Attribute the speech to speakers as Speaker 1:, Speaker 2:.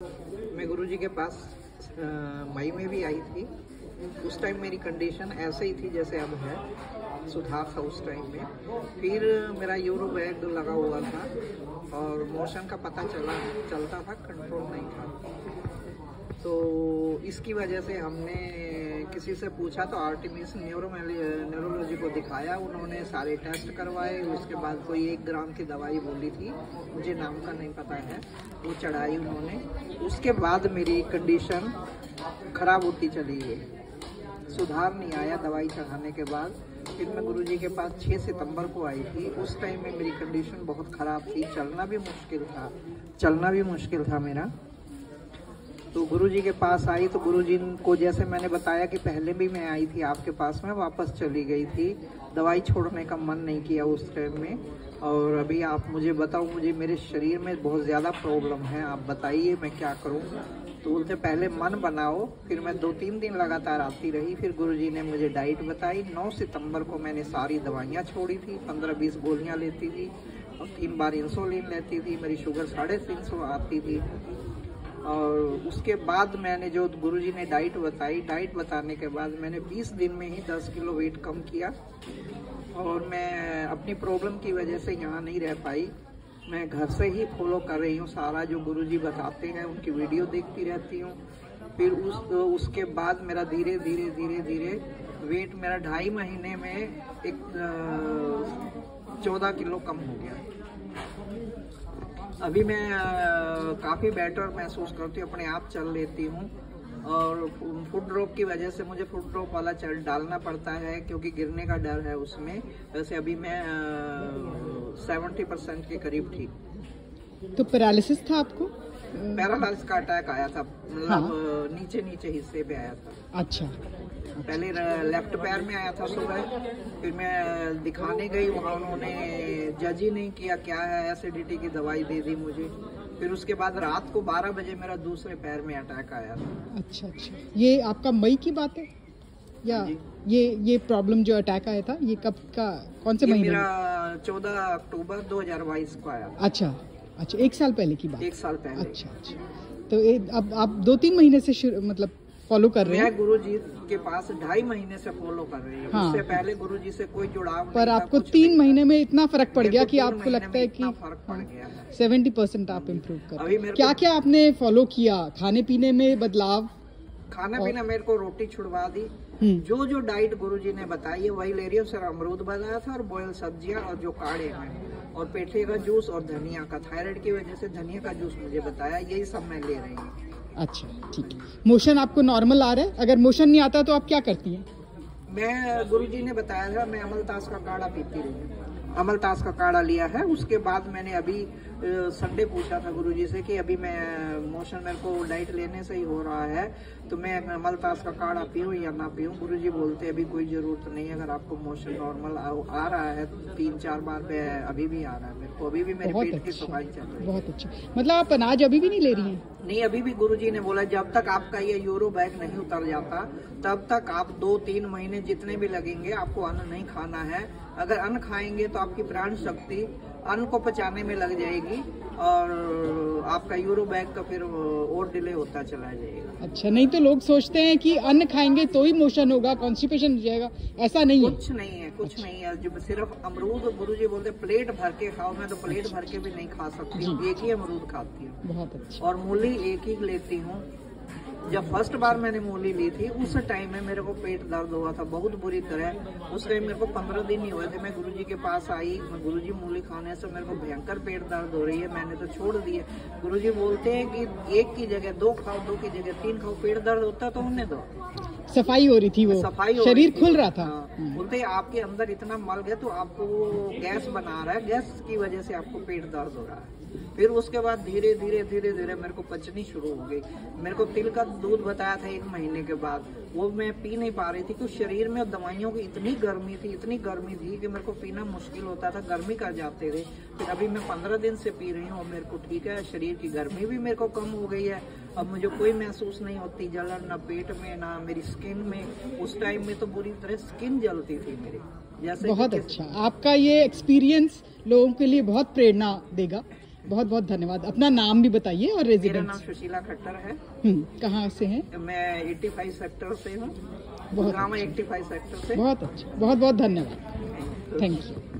Speaker 1: मैं गुरुजी के पास मई में भी आई थी। उस टाइम मेरी कंडीशन ऐसे ही थी जैसे अब है। सुधार था उस टाइम में। फिर मेरा यूरो बैग लगा हुआ था और मोशन का पता चला, चलता था कंट्रोल नहीं था। तो इसकी वजह से हमने किसी से पूछा तो आर्टिमिस न्यूरो न्यूरोलॉजी को दिखाया। उन्होंने सारे टेस्ट करवाए। उसके बाद कोई एक ग्राम की दवाई बोली थी। मुझे नाम का नहीं पता है। वो चढ़ाई उन्होंने। उसके बाद मेरी कंडीशन खराब होती चली गई। सुधार नहीं आया दवाई चढ़ाने के बाद। फिर मैं गुरुजी के पास 6 सितंबर को आई थी। उस टाइम में मेरी कंडीशन बहुत ख़राब थी। चलना भी मुश्किल था। चलना भी मुश्किल था मेरा। तो गुरुजी के पास आई तो गुरुजी को जैसे मैंने बताया कि पहले भी मैं आई थी आपके पास में, वापस चली गई थी। दवाई छोड़ने का मन नहीं किया उस टाइम में। और अभी आप मुझे बताओ, मुझे, मेरे शरीर में बहुत ज़्यादा प्रॉब्लम है। आप बताइए मैं क्या करूँ? तो बोलते, पहले मन बनाओ, फिर मैं दो तीन दिन लगातार आती रही। फिर गुरुजी ने मुझे डाइट बताई। 9 सितंबर को मैंने सारी दवाइयाँ छोड़ी थी 15-20 गोलियाँ लेती थी और तीन बार इंसुलिन लेती थी। मेरी शुगर साढ़े तीन सौ आती थी। और उसके बाद मैंने जो गुरुजी ने डाइट बताई डाइट बताने के बाद मैंने 20 दिन में ही 10 किलो वेट कम किया और मैं अपनी प्रॉब्लम की वजह से यहाँ नहीं रह पाई। मैं घर से ही फॉलो कर रही हूँ, सारा जो गुरुजी बताते हैं, उनकी वीडियो देखती रहती हूँ। फिर उस तो उसके बाद मेरा धीरे धीरे धीरे धीरे वेट मेरा ढाई महीने में एक चौदह किलो कम हो गया। अभी मैं काफ़ी बेटर महसूस करती हूँ, अपने आप चल लेती हूँ। और फुट ड्रॉप की वजह से मुझे फुट ड्रॉप वाला चल डालना पड़ता है, क्योंकि गिरने का डर है उसमें। वैसे अभी मैं सेवेंटी परसेंट के करीब ठीक
Speaker 2: तो पैरालिसिस था आपको?
Speaker 1: पैरालाइज का अटैक आया था मतलब
Speaker 2: हाँ।
Speaker 1: नीचे नीचे हिस्से पे आया था।
Speaker 2: अच्छा।
Speaker 1: पहले लेफ़्ट पैर में आया था सुबह फिर मैं दिखाने गई वहाँ उन्होंने जज ही नहीं किया क्या है एसिडिटी की दवाई दे दी मुझे। फिर उसके बाद रात को 12 बजे मेरा दूसरे पैर में अटैक आया था।
Speaker 2: अच्छा अच्छा। ये आपका मई की बात है? या। ये ये प्रॉब्लम जो अटैक आया था ये कब का कौन से महीने
Speaker 1: मेरा
Speaker 2: में?
Speaker 1: 14 अक्टूबर 2022 को आया था।
Speaker 2: अच्छा। अच्छा एक साल पहले की बात।
Speaker 1: एक साल पहले।
Speaker 2: अच्छा अच्छा। तो ये अब आप दो तीन महीने से मतलब फॉलो कर रहे हैं?
Speaker 1: गुरु जी के पास ढाई महीने से फॉलो कर रही हूँ।
Speaker 2: हाँ।
Speaker 1: उससे पहले गुरु जी से कोई जुड़ाव
Speaker 2: पर आपको तीन महीने में इतना फ़र्क पड़ गया
Speaker 1: को
Speaker 2: आपको लगता है कि
Speaker 1: फ़र्क पड़ गया
Speaker 2: सेवेंटी परसेंट आप इम्प्रूव कर क्या क्या आपने फॉलो किया? खाने पीने में बदलाव?
Speaker 1: खाना पीना मेरे को रोटी छुड़वा दी। जो जो डाइट गुरुजी ने बताई है वही ले रही हूँ। सर अमरूद बताया था और बॉयल सब्ज़ियाँ और जो काढ़े हैं और पेठे का जूस और धनिया का थायराइड की वजह से धनिया का जूस मुझे बताया यही सब मैं ले रही हूँ।
Speaker 2: अच्छा ठीक है। मोशन आपको नॉर्मल आ रहा है? अगर मोशन नहीं आता तो आप क्या करती हैं?
Speaker 1: मैं गुरुजी ने बताया था मैं अमलतास का काढ़ा पीती रही हूँ। अमलतास का काढ़ा लिया है उसके बाद मैंने अभी संडे पूछा था गुरुजी से कि अभी मैं मोशन मेरे को डाइट लेने से ही हो रहा है तो मैं अमलतास का काढ़ा पीऊँ या ना पीऊँ? गुरुजी बोलते अभी कोई ज़रूरत नहीं है अगर आपको मोशन नॉर्मल आ, आ रहा है तीन चार बार पे अभी भी आ रहा है मेरे को। अभी भी मेरे पेट की
Speaker 2: अच्छा
Speaker 1: सफ़ाई चल रही है।
Speaker 2: बहुत अच्छा। मतलब आप अनाज अभी भी नहीं ले रही हैं?
Speaker 1: नहीं अभी भी गुरुजी ने बोला जब तक आपका ये यूरो बैग नहीं उतर जाता तब तक आप दो तीन महीने जितने भी लगेंगे आपको अन्न नहीं खाना है। अगर अन्न खाएँगे तो आपकी प्राण शक्ति अन्न को पचाने में लग जाएगी और आपका यूरो बैग का फिर और डिले होता चला जाएगा।
Speaker 2: अच्छा नहीं तो लोग सोचते हैं कि अन्न खाएँगे तो ही मोशन होगा कॉन्स्टिपेशन हो जाएगा। ऐसा नहीं है।
Speaker 1: कुछ नहीं है कुछ अच्छा। नहीं है। जब सिर्फ़ अमरूद गुरु जी बोलते प्लेट भर के खाओ मैं तो प्लेट भर के भी नहीं खा सकती हूँ एक ही अमरूद खाती हूँ।
Speaker 2: बहुत अच्छा।
Speaker 1: और मूली एक ही लेती हूँ जब फ़र्स्ट बार मैंने मूली ली थी, उस टाइम में मेरे को पेट दर्द हुआ था, बहुत बुरी तरह। उस टाइम मेरे को पंद्रह दिन ही हुए थे। मैं गुरुजी के पास आई, मैं गुरुजी मूली खाने से मेरे को भयंकर पेट दर्द हो रही है, मैंने तो छोड़ दिए गुरुजी बोलते हैं कि एक की जगह दो खाओ, दो की जगह तीन खाओ, पेट दर्द होता तो उन्हें दो।
Speaker 2: सफ़ाई हो रही थी वो।
Speaker 1: सफ़ाई
Speaker 2: शरीर खुल रहा था।
Speaker 1: हाँ, बोलते हैं आपके अंदर इतना मल गया तो आपको वो गैस बना रहा है। गैस की वजह से आपको पेट दर्द हो रहा है। फिर उसके बाद धीरे धीरे धीरे धीरे मेरे को पचनी शुरू हो गई। मेरे को तिल का दूध बताया था एक महीने के बाद। वो मैं पी नहीं पा रही थी क्योंकि शरीर में दवाइयों की इतनी गर्मी थी इतनी गर्मी थी कि मेरे को पीना मुश्किल होता था। गर्मी कर जाते थे। फिर अभी मैं पंद्रह दिन से पी रही हूँ और मेरे को ठीक है। शरीर की गर्मी भी मेरे को कम हो गई है। अब मुझे कोई महसूस नहीं होती जलन ना पेट में ना मेरी स्किन में। उस टाइम में तो बुरी तरह स्किन जलती थी मेरी। जैसे
Speaker 2: बहुत अच्छा। आपका ये एक्सपीरियंस लोगों के लिए बहुत प्रेरणा देगा। बहुत बहुत धन्यवाद। अपना नाम भी बताइए और रेजिडेंस मेरा
Speaker 1: नाम सुशीला खट्टर है।
Speaker 2: हम्म, कहाँ से हैं?
Speaker 1: मैं 85 सेक्टर से हूँ।
Speaker 2: बहुत
Speaker 1: गाँव 85 सेक्टर से।
Speaker 2: बहुत अच्छा। बहुत बहुत धन्यवाद। Thank you